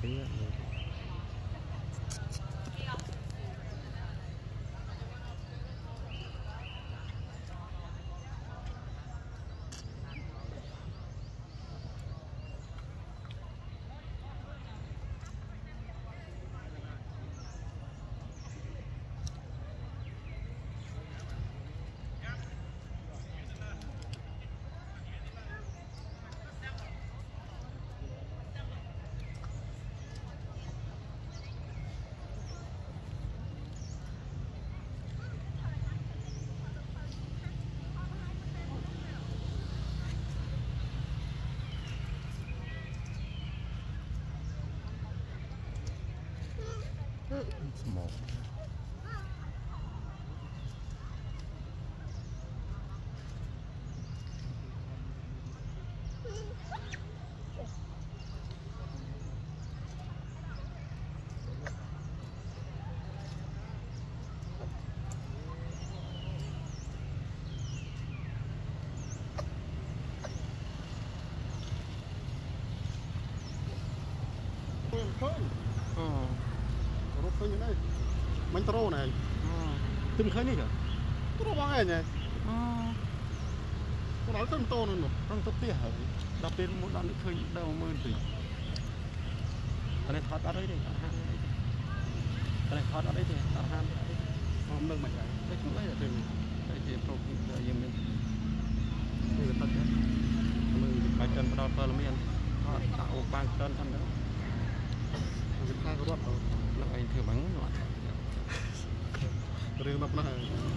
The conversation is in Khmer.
เลื some more. Oh. ឃើញអូរត់ឃើញហ្នឹងមិញត្រូណែអូទិមឃើញនេះចាត្រូបងឯងហ៎អូទៅដល់ទៅម៉ូតូនោះរងទៅផ្ទះហើយដល់ពេលមកដល់នេះឃើញដើមមើលទៅអានេះថតអត់អីទេអត់ហានអីទេអានេះថតអត់អីទេអត់ហានអីទេអមនឹងមិនដែរតែជួយអីទៅតែជាប្រូយើងមាននេះវាទឹកមើលបាច់ចិនផ្ដល់ព័ត៌មានថតដាក់អូបាំងចិនហ្នឹងទៅវាថារត់នឹ करेंगे अपना